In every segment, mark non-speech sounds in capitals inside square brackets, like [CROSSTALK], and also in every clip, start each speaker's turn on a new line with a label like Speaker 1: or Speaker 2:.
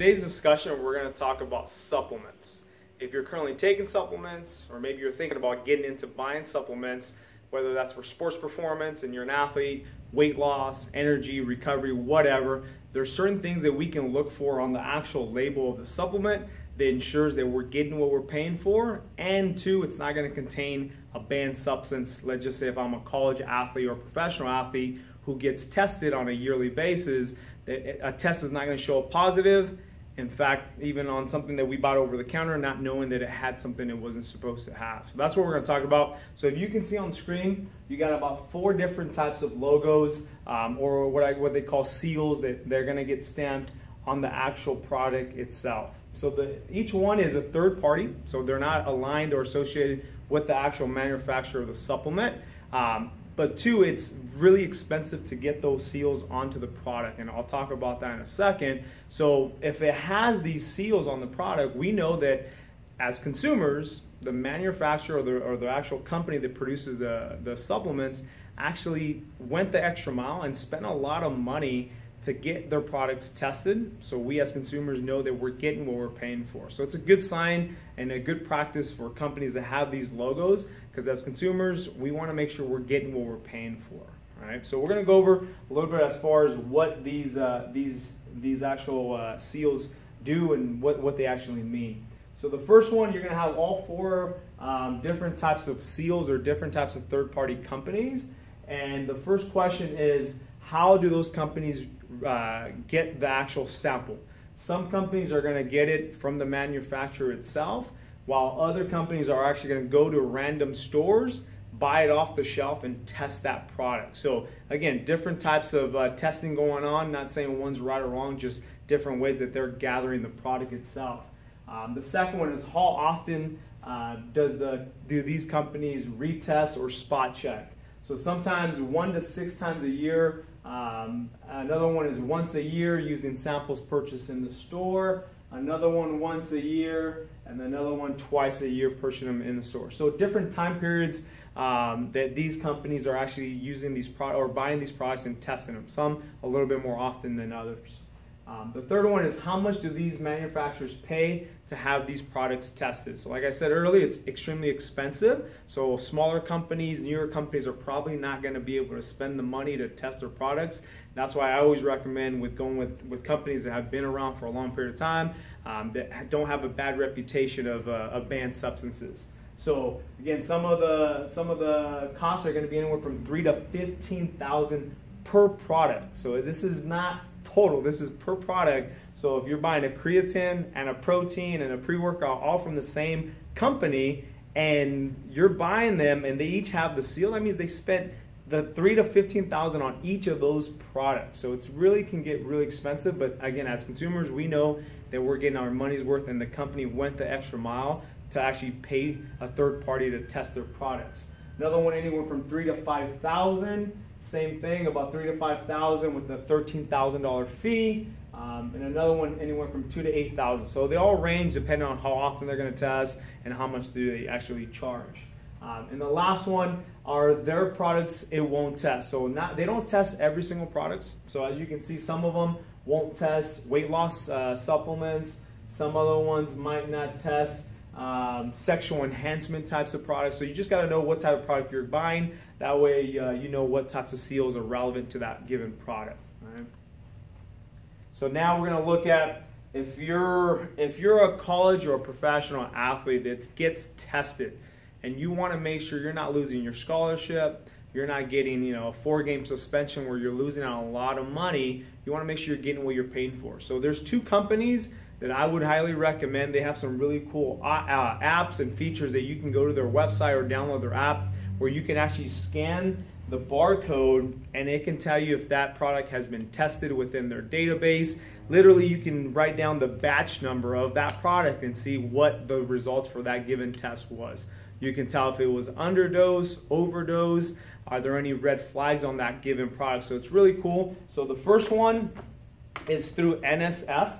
Speaker 1: Today's discussion, we're going to talk about supplements. If you're currently taking supplements, or maybe you're thinking about getting into buying supplements, whether that's for sports performance and you're an athlete, weight loss, energy, recovery, whatever, there's certain things that we can look for on the actual label of the supplement that ensures that we're getting what we're paying for, and two, it's not going to contain a banned substance. Let's just say if I'm a college athlete or professional athlete who gets tested on a yearly basis, a test is not going to show a positive in fact, even on something that we bought over the counter, not knowing that it had something it wasn't supposed to have. So that's what we're going to talk about. So if you can see on the screen, you got about four different types of logos um, or what, I, what they call seals that they're going to get stamped on the actual product itself. So the, each one is a third party, so they're not aligned or associated with the actual manufacturer of the supplement. Um, but two, it's really expensive to get those seals onto the product, and I'll talk about that in a second. So if it has these seals on the product, we know that as consumers, the manufacturer or the, or the actual company that produces the, the supplements actually went the extra mile and spent a lot of money to get their products tested so we as consumers know that we're getting what we're paying for. So it's a good sign and a good practice for companies that have these logos because as consumers, we want to make sure we're getting what we're paying for. All right, so we're going to go over a little bit as far as what these uh, these these actual uh, seals do and what, what they actually mean. So the first one, you're going to have all four um, different types of seals or different types of third-party companies. And the first question is, how do those companies uh, get the actual sample. Some companies are going to get it from the manufacturer itself, while other companies are actually going to go to random stores, buy it off the shelf, and test that product. So, again, different types of uh, testing going on. Not saying one's right or wrong, just different ways that they're gathering the product itself. Um, the second one is how often uh, does the do these companies retest or spot check? So sometimes one to six times a year um, another one is once a year using samples purchased in the store. Another one once a year, and another one twice a year purchasing them in the store. So different time periods um, that these companies are actually using these products or buying these products and testing them. Some a little bit more often than others. Um, the third one is how much do these manufacturers pay to have these products tested? So like I said earlier, it's extremely expensive. So smaller companies, newer companies are probably not going to be able to spend the money to test their products. That's why I always recommend with going with, with companies that have been around for a long period of time, um, that don't have a bad reputation of, uh, of banned substances. So again, some of the some of the costs are going to be anywhere from three to fifteen thousand per product. So this is not total. This is per product. So if you're buying a creatine and a protein and a pre-workout all from the same company and you're buying them and they each have the seal, that means they spent the three to fifteen thousand on each of those products. So it's really can get really expensive. But again, as consumers, we know that we're getting our money's worth, and the company went the extra mile to actually pay a third party to test their products. Another one anywhere from three to five thousand. Same thing, about three to five thousand with a thirteen thousand dollar fee, um, and another one anywhere from two to eight thousand. So they all range depending on how often they're going to test and how much do they actually charge. Um, and the last one are their products it won't test. So not they don't test every single products. So as you can see, some of them won't test weight loss uh, supplements. Some other ones might not test um, sexual enhancement types of products. So you just got to know what type of product you're buying. That way uh, you know what types of seals are relevant to that given product. Right? So now we're going to look at if you're if you're a college or a professional athlete that gets tested and you want to make sure you're not losing your scholarship, you're not getting you know a four game suspension where you're losing out a lot of money. You want to make sure you're getting what you're paying for. So there's two companies that I would highly recommend. They have some really cool uh, uh, apps and features that you can go to their website or download their app where you can actually scan the barcode and it can tell you if that product has been tested within their database. Literally, you can write down the batch number of that product and see what the results for that given test was. You can tell if it was underdose, overdose, are there any red flags on that given product. So it's really cool. So the first one is through NSF.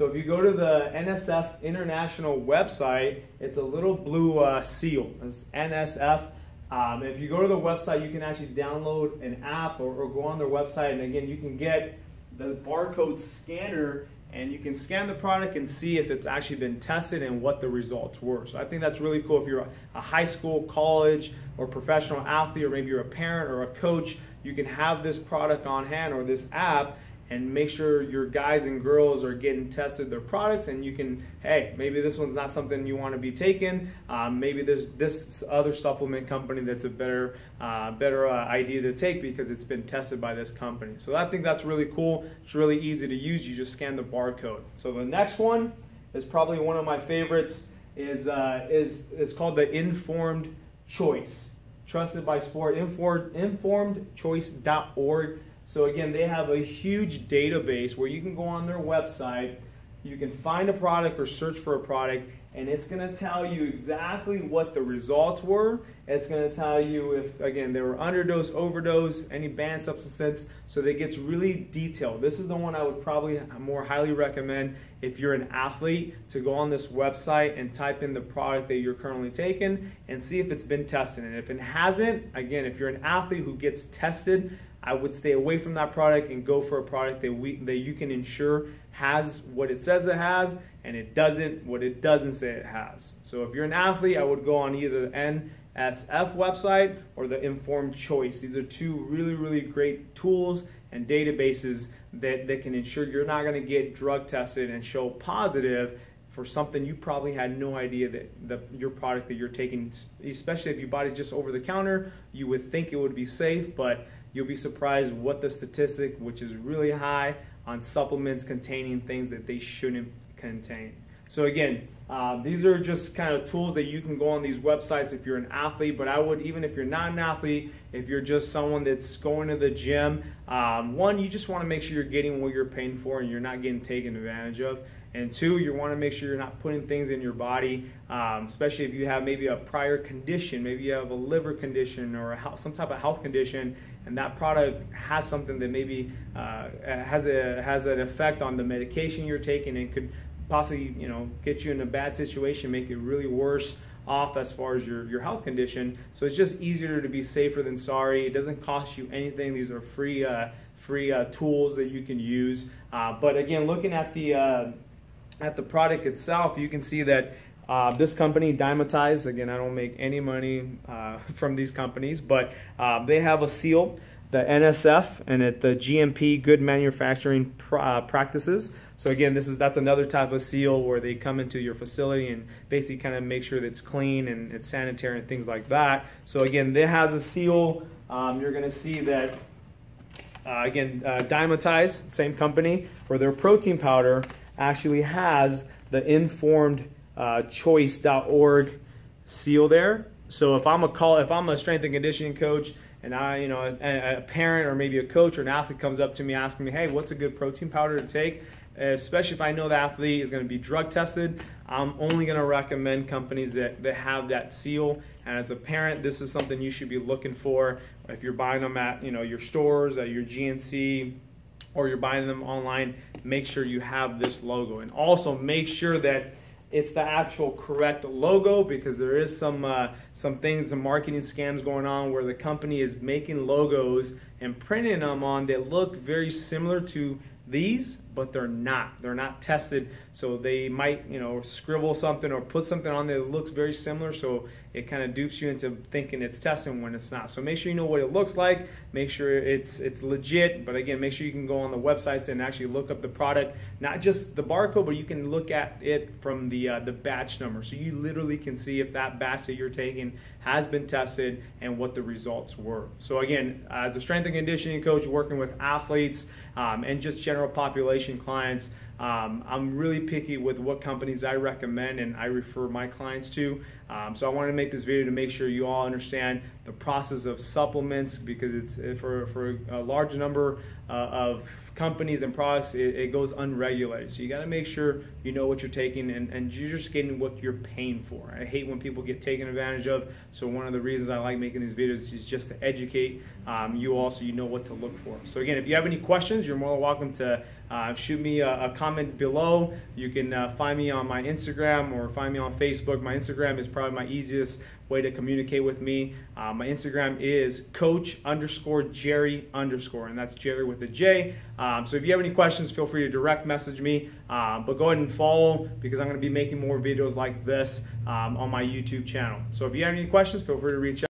Speaker 1: So if you go to the NSF International website, it's a little blue uh, seal. It's NSF. Um, if you go to the website, you can actually download an app or, or, go on their website, and again, you can get the barcode scanner and you can scan the product and see if it's actually been tested and what the results were. So I think that's really cool if you're a high school, college, or professional athlete, or maybe you're a parent or a coach, you can have this product on hand or this app and make sure your guys and girls are getting tested their products and you can hey maybe this one's not something you want to be taking. Um, maybe there's this other supplement company that's a better uh, better uh, idea to take because it's been tested by this company. So i think that's really cool. It's really easy to use. You just scan the barcode. So the next one is probably one of my favorites is uh, is it's called the informed choice. Trusted by sport. Informed informedchoice.org so again, they have a huge database where you can go on their website, you can find a product or search for a product, and it's going to tell you exactly what the results were. It's going to tell you if, again, they were underdose, overdose, any banned substances. So it gets really detailed. This is the one I would probably more highly recommend if you're an athlete to go on this website and type in the product that you're currently taking and see if it's been tested. And if it hasn't, again, if you're an athlete who gets tested, I would stay away from that product and go for a product that we that you can ensure has what it says it has and it doesn't what it doesn't say it has. So if you're an athlete, I would go on either the NSF website or the Informed Choice. These are two really really great tools and databases that, that can ensure you're not going to get drug tested and show positive for something you probably had no idea that the, your product that you're taking, especially if you bought it just over the counter, you would think it would be safe, but you'll be surprised what the statistic, which is really high, on supplements containing things that they shouldn't contain. So again, uh, these are just kind of tools that you can go on these websites if you're an athlete, but I would, even if you're not an athlete, if you're just someone that's going to the gym, um, one, you just want to make sure you're getting what you're paying for and you're not getting taken advantage of. And two, you want to make sure you're not putting things in your body, um, especially if you have maybe a prior condition, maybe you have a liver condition or a, some type of health condition, and that product has something that maybe uh, has a has an effect on the medication you're taking and could possibly you know get you in a bad situation, make you really worse off as far as your, your health condition. So it's just easier to be safer than sorry. It doesn't cost you anything. These are free uh, free uh, tools that you can use. Uh, but again, looking at the uh, at the product itself, you can see that uh, this company, Dymatize, again, I don't make any money uh, [LAUGHS] from these companies, but uh, they have a seal, the NSF, and at the GMP, Good Manufacturing uh, Practices. So again, this is that's another type of seal where they come into your facility and basically kind of make sure that it's clean and it's sanitary and things like that. So again, it has a seal. Um, you're going to see that uh, again, uh, Dymatize, same company, for their protein powder actually has the informed uh, seal there. So if I'm a call, if I'm a strength and conditioning coach, and I, you know, a, a, parent or maybe a coach or an athlete comes up to me asking me, hey, what's a good protein powder to take? Especially if I know the athlete is going to be drug tested, I'm only going to recommend companies that, that have that seal. And as a parent, this is something you should be looking for. If you're buying them at, you know, your stores, at your GNC, or you're buying them online, make sure you have this logo. And also make sure that it's the actual correct logo because there is some uh, some things, some marketing scams going on where the company is making logos and printing them on that look very similar to these, but they're not. They're not tested, so they might, you know, scribble something or put something on there that looks very similar, so it kind of dupes you into thinking it's testing when it's not. So make sure you know what it looks like. Make sure it's it's legit. But again, make sure you can go on the websites and actually look up the product, not just the barcode, but you can look at it from the uh, the batch number. So you literally can see if that batch that you're taking has been tested and what the results were. So again, as a strength and conditioning coach, working with athletes um, and just general population clients. Um, I'm really picky with what companies I recommend and I refer my clients to. Um, so I wanted to make this video to make sure you all understand the process of supplements because it's uh, for, for a large number uh, of companies and products, it, it goes unregulated. So you got to make sure you know what you're taking and, and you're just getting what you're paying for. I hate when people get taken advantage of. So one of the reasons I like making these videos is just to educate um, you all so you know what to look for. So again, if you have any questions, you're more than welcome to uh, shoot me a, a, comment below. You can uh, find me on my Instagram or find me on Facebook. My Instagram is probably my easiest way to communicate with me. Uh, my Instagram is coach underscore Jerry underscore, and that's Jerry with a J. Uh, Um, so if you have any questions, feel free to direct message me. Um, but go ahead and follow because I'm going to be making more videos like this um, on my YouTube channel. So if you have any questions, feel free to reach out.